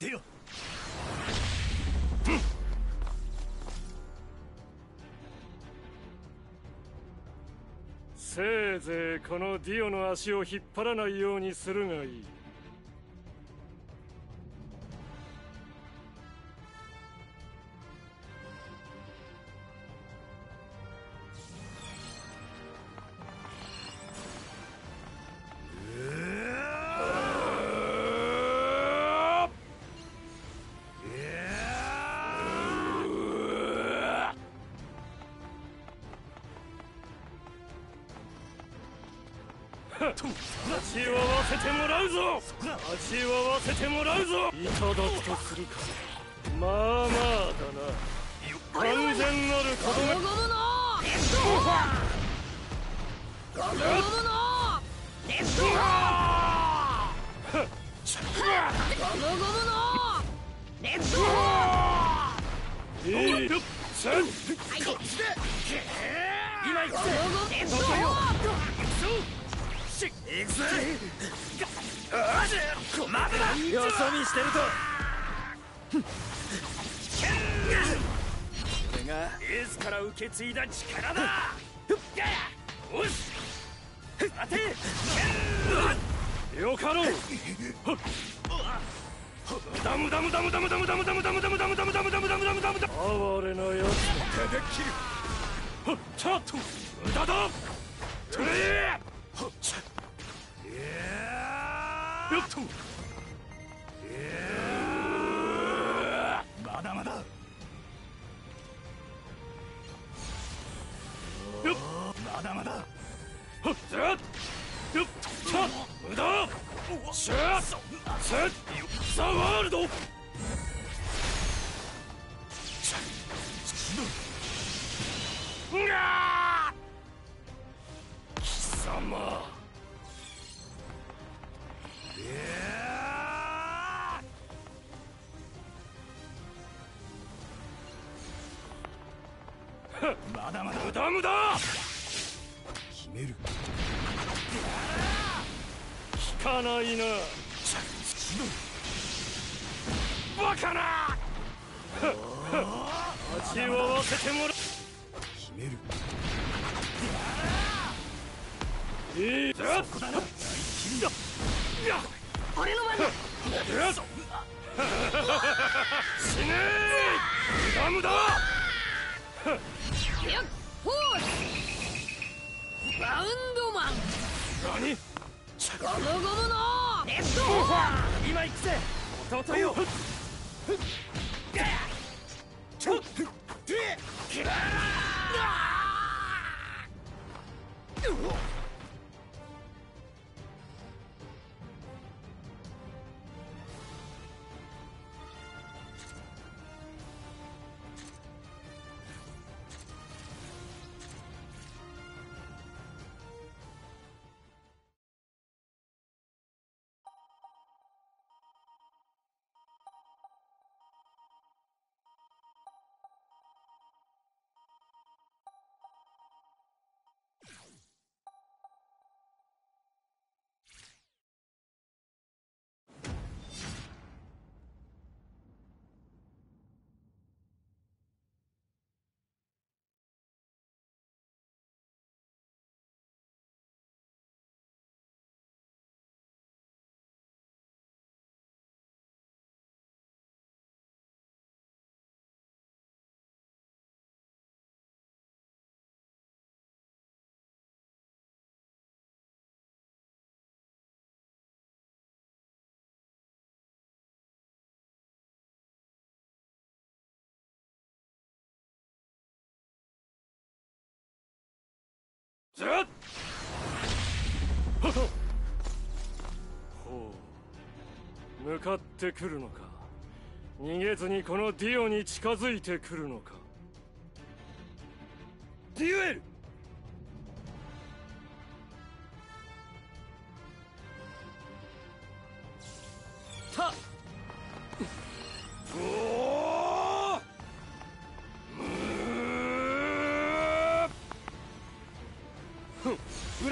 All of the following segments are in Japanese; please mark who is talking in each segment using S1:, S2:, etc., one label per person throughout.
S1: 出よ。
S2: せいぜいこのディオの足を引っ張らないようにするがいい。ダムダムダムダムダムダムダムダムダムダムダムダムダムダムダムダムダム哀れなやつ
S1: 手で切る
S2: はっ。ちゃっと無駄だとれよっと
S1: まだまだ
S2: 無駄無駄。ないなバカな。足を合わせてもら
S1: 決める
S2: いいじゃっ
S1: こだな
S2: や
S3: 俺の番だ。
S2: 死ね。え無駄無駄。
S3: よっフォースバウンドマン
S2: 何？
S3: ゴムゴムのレッド
S1: 今行くぜ弟よちょっ
S2: ずっ。ほう。向かってくるのか。逃げずにこのディオに近づいてくるのか。デュエル！た！お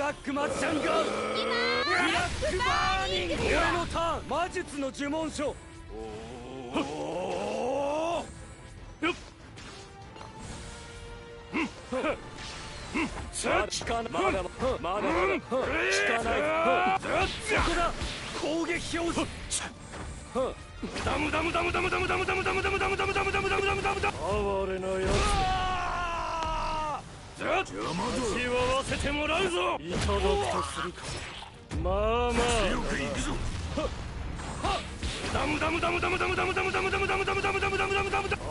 S1: ラックマジシャンガールブラックバーニング俺のターン魔術の呪文書。さあ効かないまだまだまだ効かないそこだ攻撃表示
S2: ダムダムダムダムダムダムダムダムダムダムダムダムダムダムダムダムダム哀れなやつわせてもらうぞ。いただくとするかまあまあダムダムダムダムダムダムダムダムダムダムダムダムダムダムダムダムダム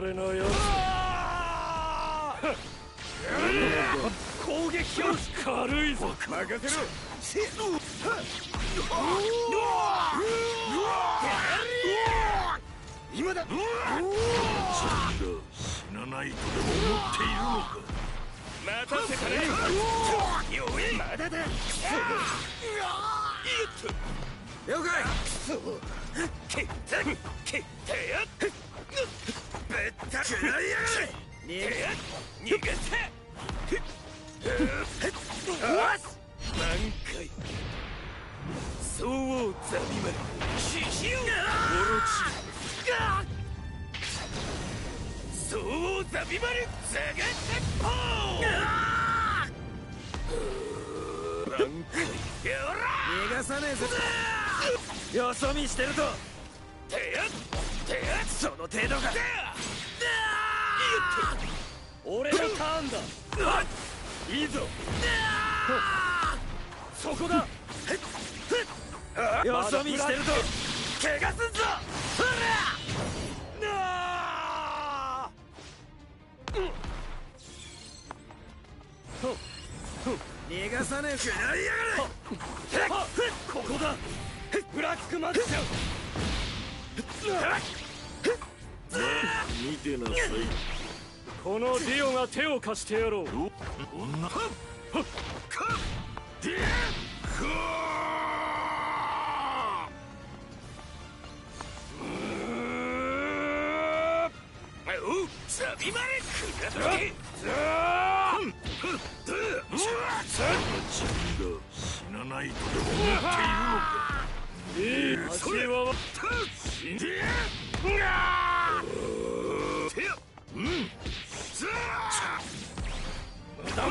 S2: 哀れなや
S1: 攻撃表示
S2: つ軽いぞ
S1: 任せろ今だ
S3: 死なないとでも思っているのか
S1: 待たせたねよえまだだ。了解けったけったやぶったくらいや。が れ逃げ逃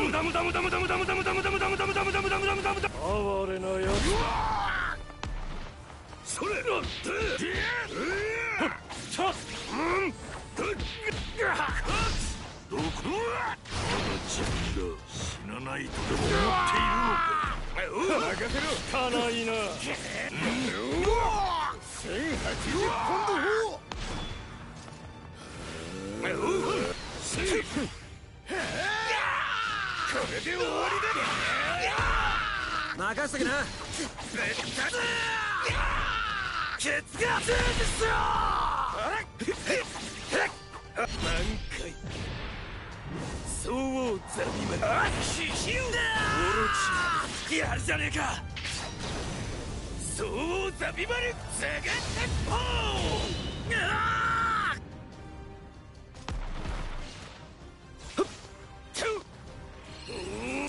S2: ムダムダムダムダムダムダムダムダムダムダムダムダムダムダムダムダム哀れな。や
S3: それ
S2: つさ
S3: どこまだ自分が死なないとでも思っているのか
S1: 任せろ
S2: かないな
S1: 1080ポンド砲これで終わりだ任せとけな。ケツが成実しろ満開総王ザビマル獅子王オロチやるじゃねえか。総王ザビマルザガ鉄砲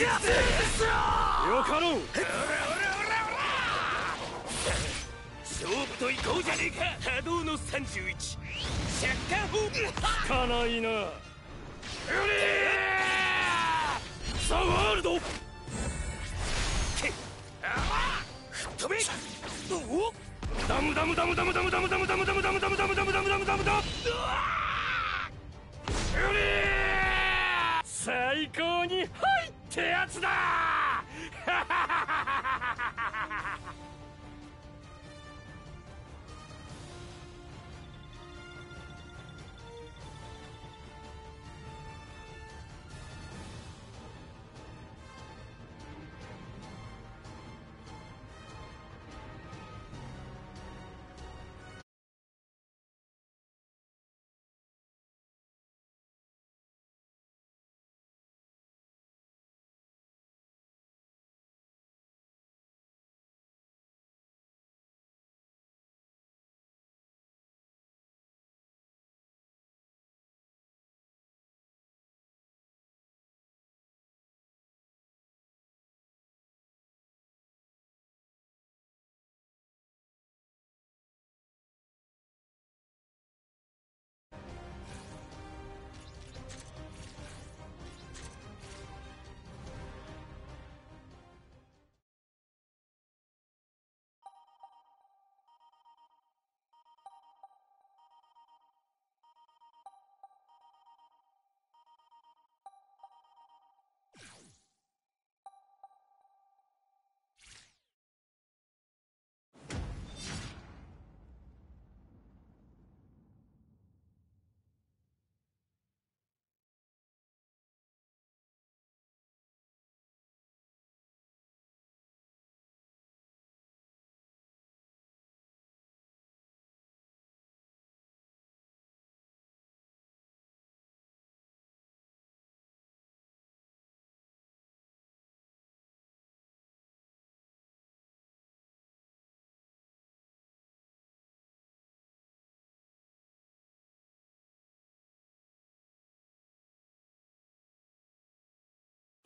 S1: よ
S2: かろう。
S1: 勝負と行こうじゃねえか波動の31シャッカーホーム
S2: かないな
S1: ザワールドけあ吹っ飛べお
S2: ダムダムダムダムダムダムダムダムダムダムダムダムダムダムダムダムダム最高にはいってやつだ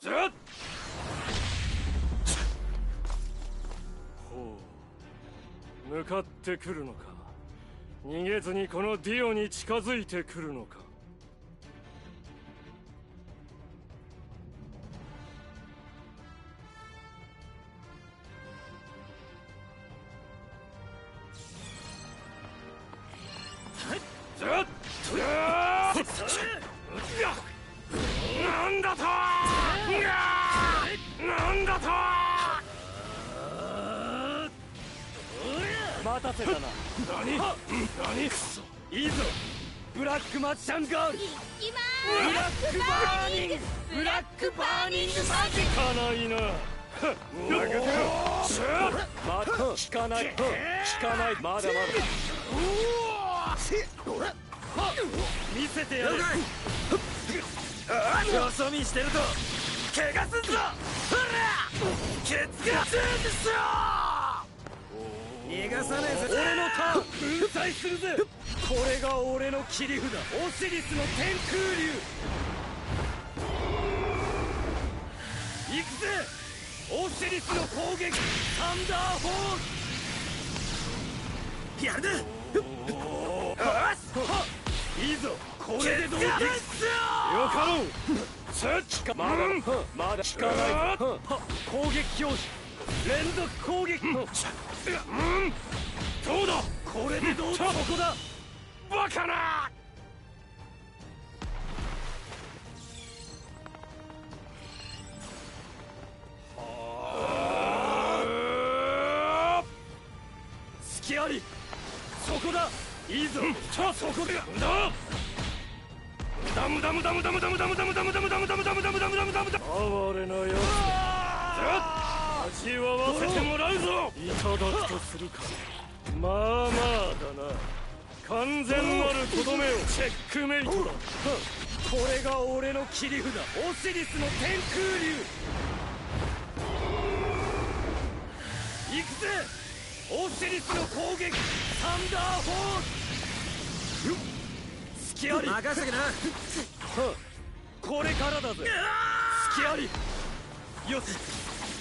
S2: ずほう。向かってくるのか。逃げずにこのディオに近づいてくるのか。
S1: たせたな。
S2: 何？何？
S1: いいぞ。ブラックマジシャンガール。
S4: きま
S1: ブラックバーニング。ブラックバーニングマジ
S2: かないな。てろ
S1: また効かない。効かない。まだまだ。見せてやる。よそ見してると。怪我すんぞ。ケツがし逃がさねえぜ。俺のターン。粉砕するぜこれが俺の切り札。オシリスの天空竜。行くぜ。オシリスの攻撃。サンダーホース。やるな。いいぞ。これでどうで
S2: よ。かろう。さっきか
S1: まだ。まだ。効かない攻撃表示。連続攻撃。
S2: どうだ
S1: これでどうだこだ
S2: バカな
S1: ありそこだいいぞ
S2: そこだ息わせてもらうぞ。いただくとす。るかまあまあだな。完全なるとどめを。チェックメイトだ。
S1: これが俺の切り札。オシリスの天空竜。行くぜ。オシリスの攻撃。サンダーフォース。隙あり。任せとけな。これからだぜ。隙あり。よし。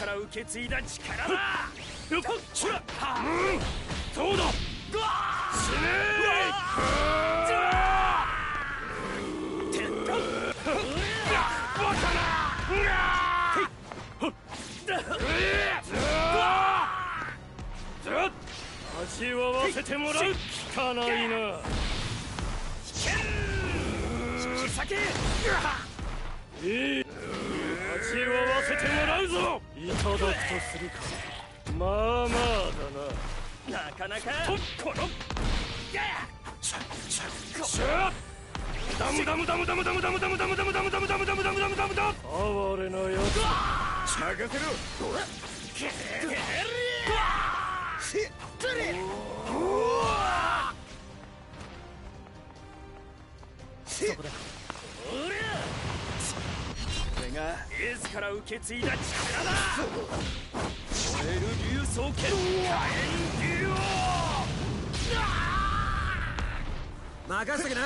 S2: か
S1: ら受け継いだ力だ
S2: ほらどうだ死ねー味わわせてもらう聞かないな。味わわせてもらうぞいただくとするかまあまあだな
S1: なかなか
S2: とこダムダムダムダムダムダムダムダムダムダムダムダムダムダムダムダムダム
S1: 受け継いだ。力だ燃える竜剣火炎竜王任せな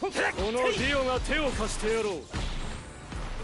S2: このディオが手を貸してやろう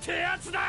S2: ってやつだ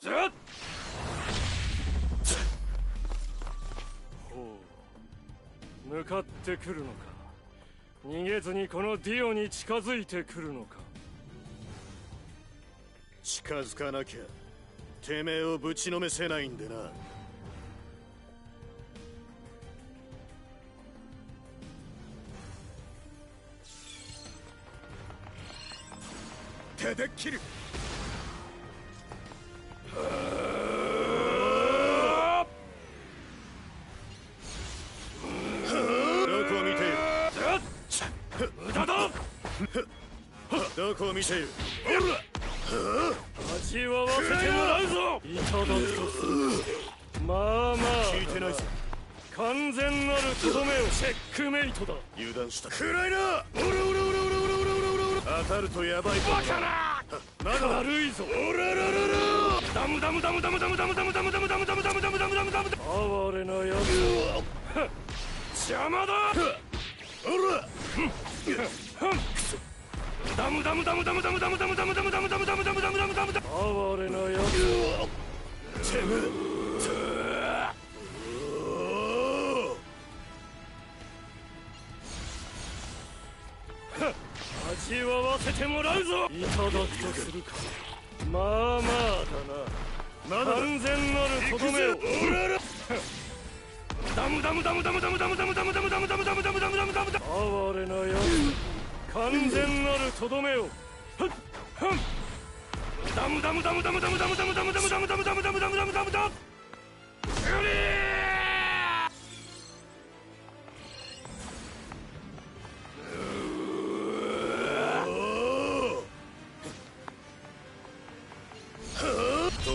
S2: ずっ。ほう。向かってくるのか。逃げずにこのディオに近づいてくるのか。
S4: 近づかなきゃてめえをぶちのめせないんでな。手で切る。どこを見ている
S2: 味わわせてもらうぞ。いただくとまあまあ
S4: 聞いてないぞ。
S2: 完全なるとどめをチェックメイトだ。
S4: 油断した。暗いな。オラオラオラオラオラオラオラ当たるとヤバいぞ。
S2: バカな
S4: まだ。
S2: 軽いぞ
S4: オララララ
S2: ダムダムダムダムダムダムダムダムダムダムダムダムダムダムダムダム哀れなやつ邪魔だムダムダムダムダムダムダムダムダムダムダムダムダムダムダムダムダム哀れなやつ
S4: てめ
S2: 味わわせてもらうぞいただくとするかまあまあだな完全なるとどめをダムダムダムダムダムダムダムダムダムダムダムダムダムダムダムダム哀れなやつ完全なるとどめを。ダムダムダムダムダムダムダムダムダムダムダムダムダムダムダムダムダム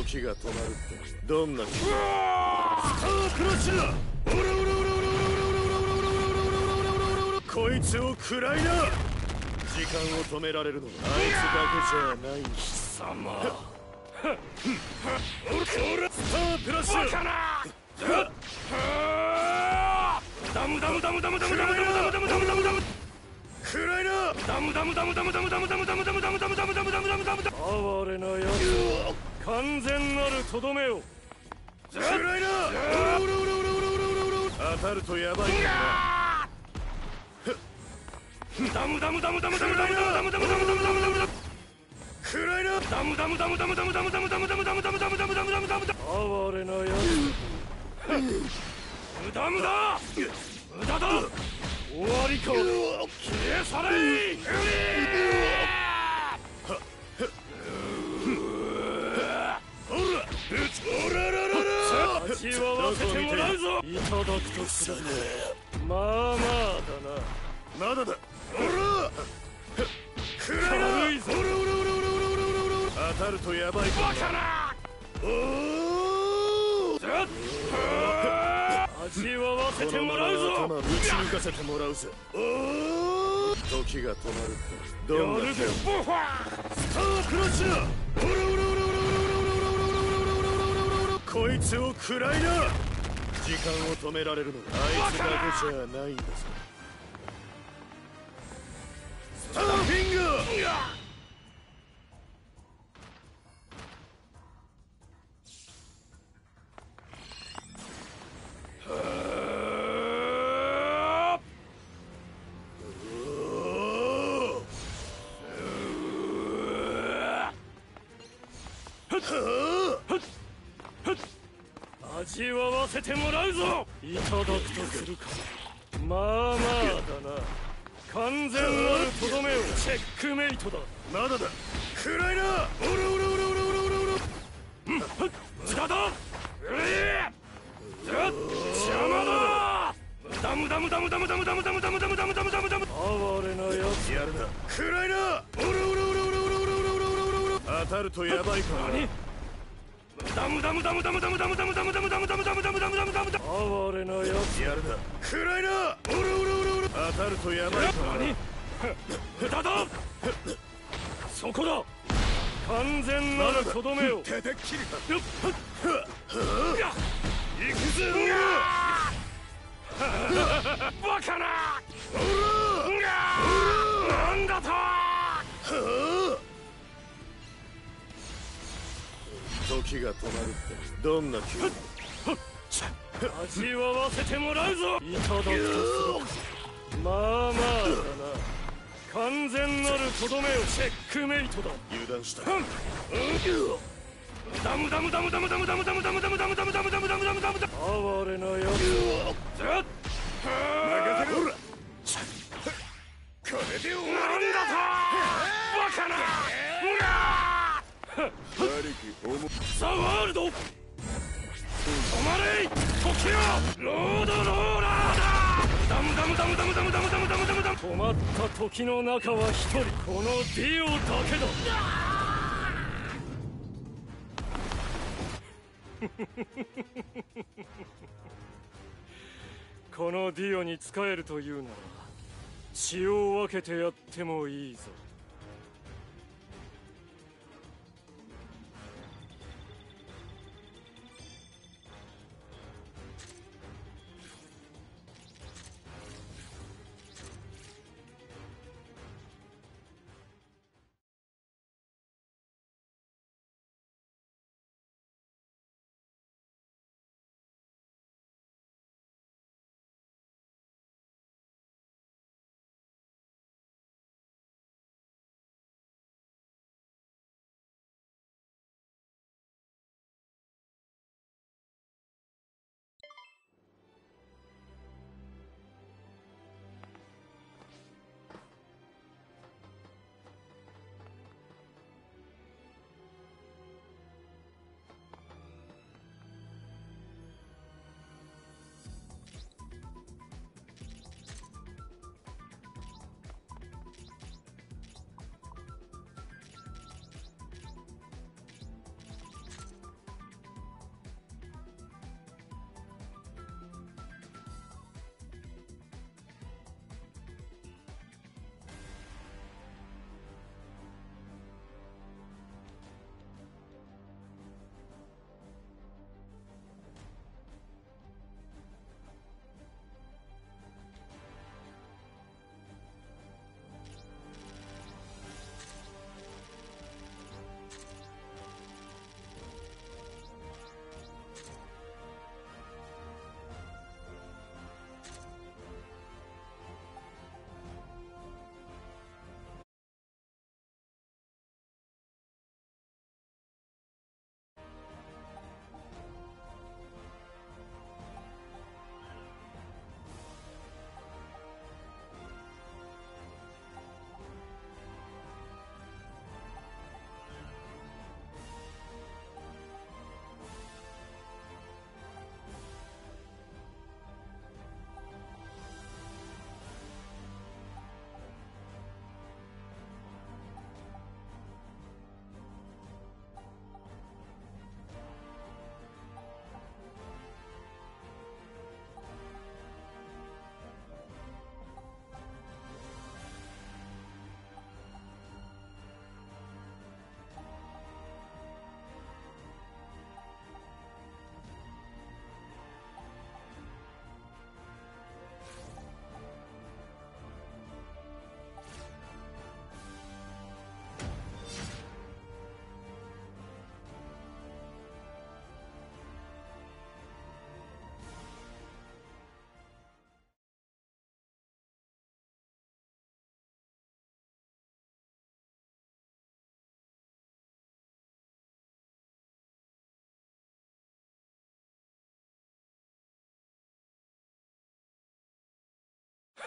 S4: 時が止まるってどんなスタークラッシュだこいつを食らいな時間を止められるのはあいつだけじゃない
S2: 貴様
S4: オラスタープラッシュ
S2: バカなダムダムダムダムダムダムダムダムダムダムダムダム
S4: 食らいな
S2: ダムダムダムダムダムダムダムダムダムダムダムダムダムダムダムダムダム哀れなやつ完全なるとどめを
S4: 食らいなオラオラオラオラオラオラオラ当たるとヤバいからな
S2: ダムダムダムダムダムダムダムダムダムダムダムダムダムダム
S4: 食らいな
S2: ダムダムダムダムダムダムダムダムダムダムダムダムダムダムダムダムダム哀れなやつ無駄無駄無駄だ終わりか消え去れう
S4: オラオララララ
S2: り味わわせてもらうぞいただくとすまあまあだな
S4: まだだ当たるとやばい
S2: バカな
S4: おお
S2: 味わわせてもらうぞ
S4: ぶち抜かせてもらうおお時が止まるどスタークおらおらおらこいつをらい時間を止められるのはあいつだけじゃないんです。ターフィンガーおー
S2: 味わわせてもらうぞいただくとするかまあまあだな完全なるとどめを。チェックメイトだ。
S4: まだだ。食らいな。オラオラオラオラオラオラオラ
S2: 無駄だ。うえずっ。邪魔だ。ダムダムダムダムダムダムダムダムダムダムダムダム。ダム哀れなやつ
S4: やるな。食らいな。オラオラオラオラオラオラオラオラオラ当たるとヤバいから。
S2: 何？ダムダムダムダムダムダムダムダムダムダムダムダムダムダムダムダムれなやつ
S4: やるな食らいなオラオラオラオラ当たるとヤバい
S2: どめを
S4: 手で切る
S2: よっ
S4: 行くぜ
S2: バカななんだと
S4: 時時が止まるってどんな気分
S2: 味わわせてもらうぞ。いただくとするまあまあだな完全なるとどめをチェックメイトだ
S4: 油断した
S2: ダムダムダムダムダムダムダムダムダムダムダムダムダムダムダムダムダム哀れな。やつずっ
S4: 任せろこれで終わ
S2: な。んだとバカな。
S4: りだ兄貴思
S2: ザ・ワールド止まれ時よロードローラーだダムダムダムダムダムダムダムダムダムダム止まった時の中は一人このディオだけだこのディオに仕えるというなら血を分けてやってもいいぞ。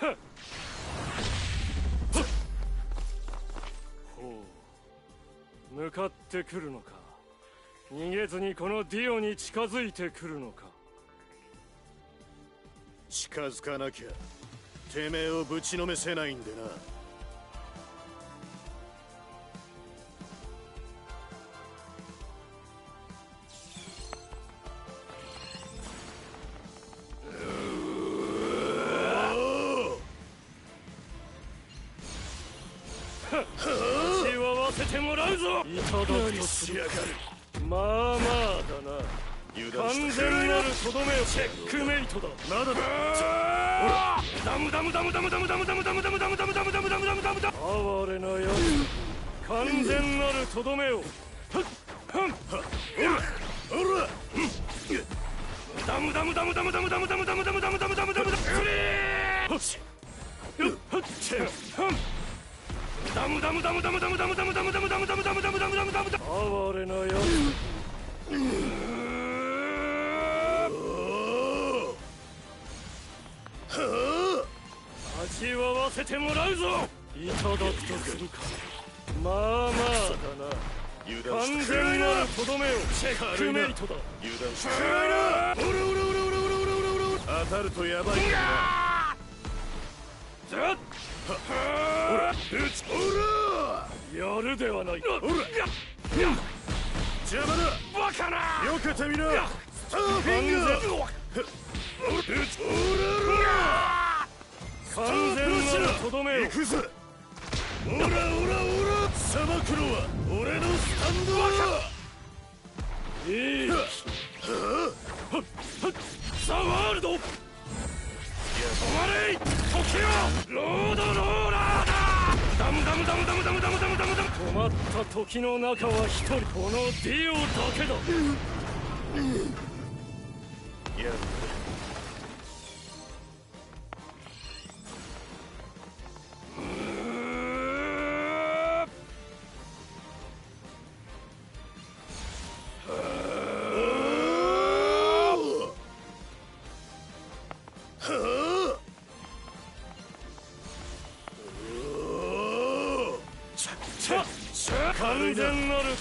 S2: ほう。向かってくるのか。逃げずにこのディオに近づいてくるのか。
S4: 近づかなきゃてめえをぶちのめせないんでな。
S2: 味わわせてもらうぞいただくとする。まあまあだな。完全なるとどめをチェックメイトだ。
S4: まだ。だ
S2: ダムダムダムダムダムダムダムダムダムダムダムダムダムダムダムダムダム哀れなやつ完全なるとどめをふっ
S4: ほら
S2: ダムダムダムダムダムダムダムダムダムダムダムダムダムダム
S4: よし
S2: ダムダムダムダムダムダムダムダムダムダムダムダムダムダムダムダムダムダムダムダムダムダムダムダムダムダムダムダムダムダムダムダムダムダム哀れなやつ味わわせてもらうぞいただくとするかまあまあだな完全なるとどめをチェックメイトだ
S4: 油断し当たるとやばいな
S2: やるではない
S4: ほら邪魔だ
S2: バカな
S4: 避けてみなスターフィンガー撃つほらほら
S2: 完全なるとどめを
S4: 行くぜほらほらほらさばくのは俺のスタンドだ
S2: いいザ・ワールドれ時をロードローラーだダムダムダムダムダムダムダムダムダム止まった時の中は一人このディオだけだ
S4: いや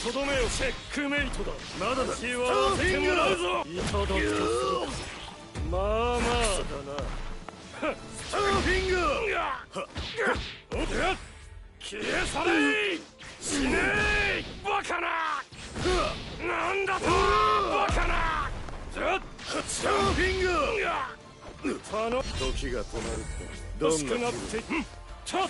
S2: とどめをチェックメイトだ。
S4: まだだ。
S2: 血は合わせてもらうぞいただくとするかまあまあだな。
S4: スターフィンガー
S2: おて消え去れ死ねえバカななんだとバカな
S4: スターフィンガー
S2: 頼
S4: 時が止まるってどんな
S2: くなってうんちょっ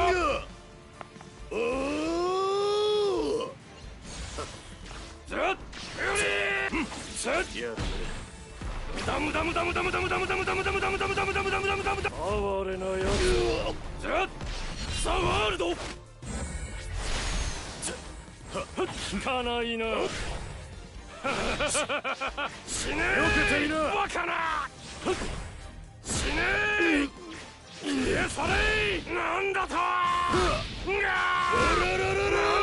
S2: や
S4: だね
S2: ダムダムダムダムダムダムダムダムダムダムダムダムダムダムダムダムダム哀れなやつずっザ・ワールド聞かないな死ね。
S4: 避けてみな。
S2: バカな死ね。消え去れ。なんだと。うわ。
S4: らららら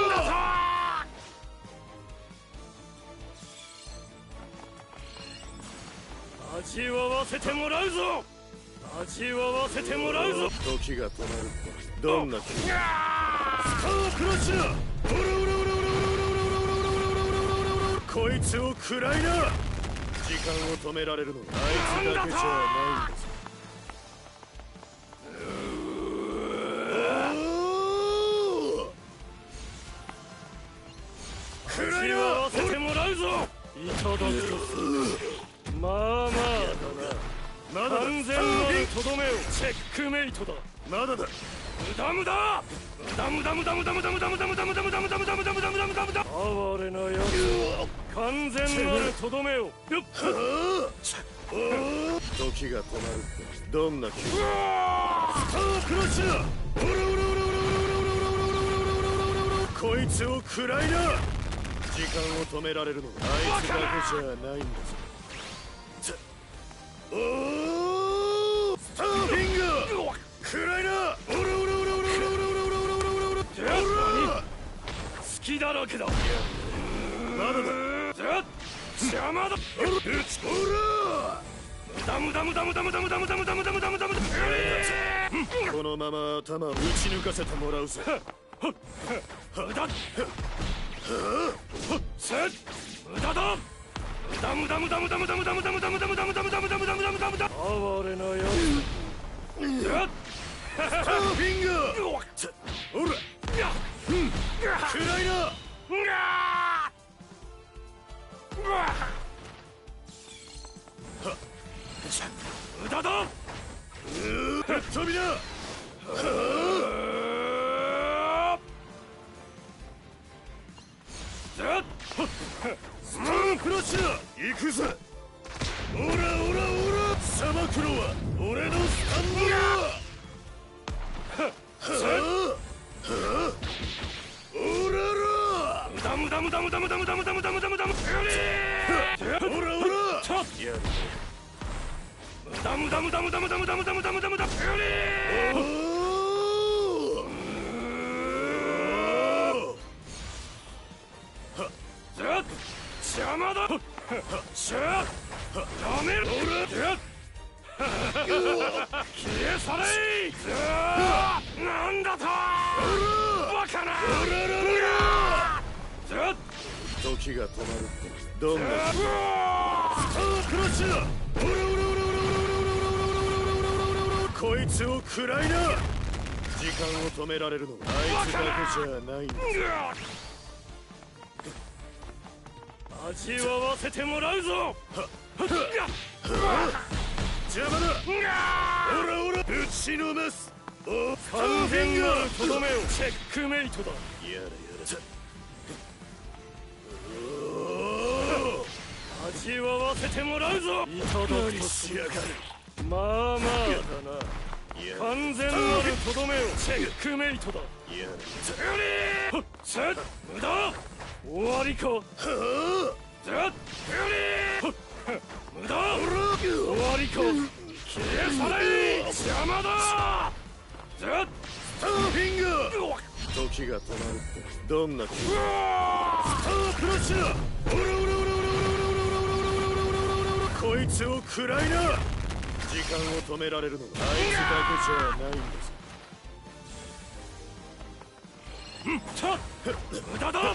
S2: 味わわせてもらうぞ。味わわせてもらうぞ。
S4: 時が止まるどんな気持ち？
S2: うわ
S4: スタークラッシュだオラオラオラオラオラオラオラオラオラこいつを食らいな時間を止められるのはあいつだけじゃないんだぞらい
S2: 味わ
S4: な
S2: わせてもらうぞいただくととどめをチェックメイトだ
S4: まだだ
S2: ダムだダムダムダムダムダムダムダムダムダムダムダムダムダムダムダムダムダム哀れなやつ完全なるとどめをよっ
S4: おー時が止まるってどんな気持ち
S2: うわ
S4: スタークラッシュだオラオラオラオラオラオラオラオラオラこいつを食らいな時間を止められるのはあいつだけじゃないんだぞおおこのまま頭を打ち抜かせてもらうぜ
S2: 無駄せ無駄だダムダムダムダムダムダムダムダムダムダムダムダムダムダムダムダムダム哀れなやつやっ
S4: スタンピングほら暗いな
S2: 無駄だ
S4: ぶっ飛びだ
S2: はっ
S4: つおら食らいなくぜ。オラオラオラ。砂漠のは俺のスタンドだ。はあオララ
S2: 無駄無駄無駄無駄無駄無駄無駄無駄無駄無駄無駄
S4: オラオラやる
S2: 無駄無駄無駄無駄無駄無駄無駄無駄無駄無駄無駄
S4: お
S2: 邪魔だしゃやめろ消え去れなんだとバカな
S4: 時が止まるってどんなクロッシュこいつをくらいな時間を止められるのはあいつだけじゃないんだ。
S2: 味わわせてもらうぞ。
S4: 邪魔だ。オラオラ打ちのめす。お
S2: 完全なるとどめを。チェックメイトだ。
S4: やれやれ。
S2: 味わわせてもらうぞ。いただくとする。まあまあだな。
S4: やれ
S2: 完全なるとどめを。チェックメイトだ。
S4: やれ
S2: はっ。せっ。無駄終わりか。
S4: は
S2: あざっくり。無駄。終わりか。消え去れ。邪魔だ。ざっ
S4: スターフィング。時が止まるって。どんな気分スターラッシオラオラオラオラオラオラオラこいつを食らいな時間を止められるのはあいつだけじゃないんです
S2: んっ無駄だ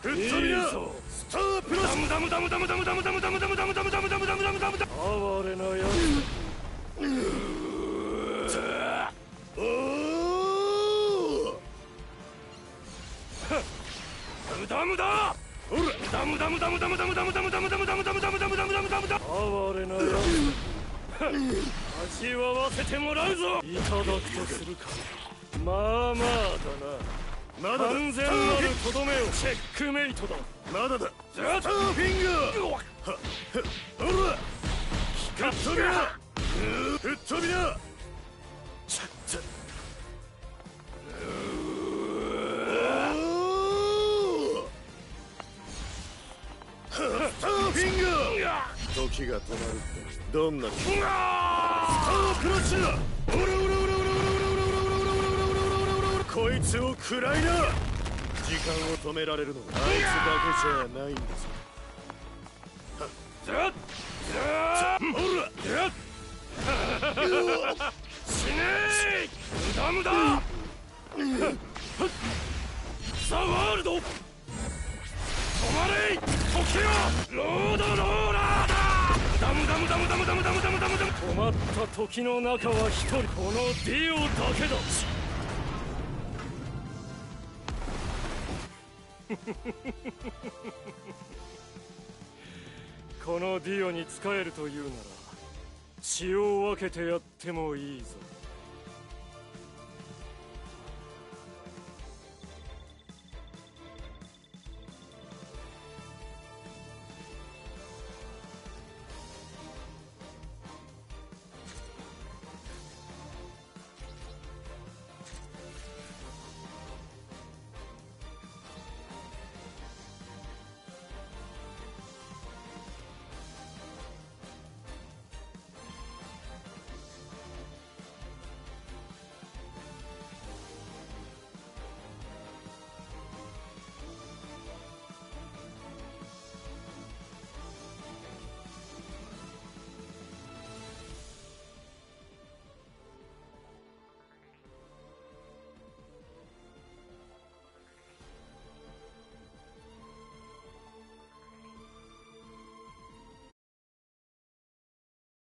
S4: っ飛びなスタープラス
S2: 無駄無駄無駄無駄無駄無駄無駄無駄無駄無駄無駄無駄無駄無駄無駄無駄無駄無駄哀れなや
S4: おー
S2: つ無駄無駄
S4: ほら
S2: 無駄無駄無駄無駄無駄無駄無駄無駄無駄無駄無駄無駄無駄無駄無駄無駄無駄哀れなやつ味わわせてもらうぞいただくとするかまあまあだな
S4: まだだ。
S2: 完全なるとどめをチェックメイトだ。
S4: まだだ。
S2: ずっ
S4: スターフィンガーほら。吹っ飛びな吹っ飛びなちゃっちー。スターフィンガー時が止まるって。どんなスタークラッシュだ。オラオラこいつを食らいな。時間を止められるのはあいつだけじゃないんです。
S2: ずっずっ
S4: ほら
S2: 死ねー無駄無駄ザ・ワールド止まれ時よロードローラーだ無駄無駄無駄無駄無駄無駄無駄無駄無駄止まった時の中は一人このディオだけだ このディオに仕えるというなら血を分けてやってもいいぞ。